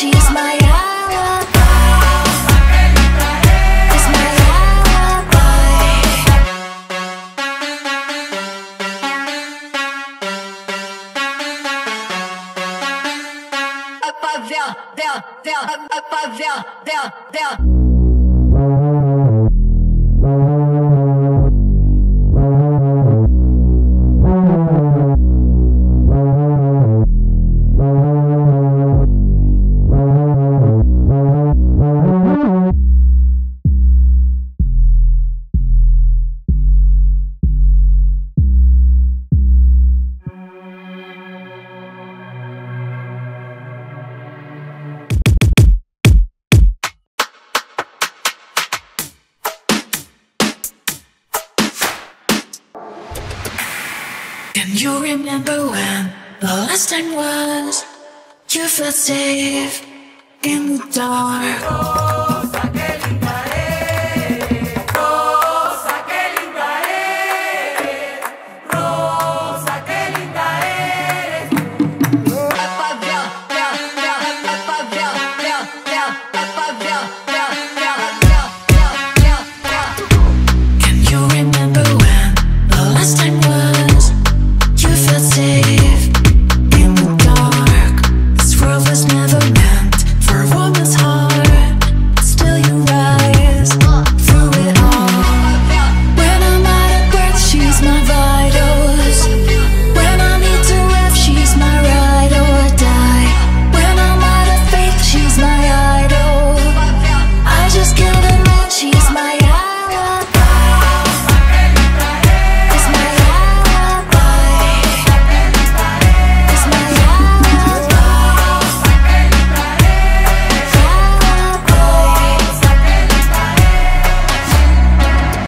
She's my favela, Can you remember when the last time was? You felt safe in the dark.